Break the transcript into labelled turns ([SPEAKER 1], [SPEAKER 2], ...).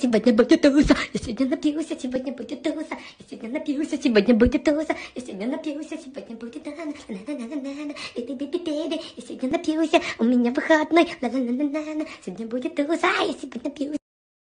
[SPEAKER 1] сегодня будет туса. Я сегодня напьюсь, а сегодня будет туса. Я сегодня напьюсь, а сегодня будет туса. Я сегодня напьюсь, а сегодня будет на на на на на на И ты биби. Я сегодня напьюсь, у меня выходной. На на на на на Сегодня будет туса, я сегодня напьюсь.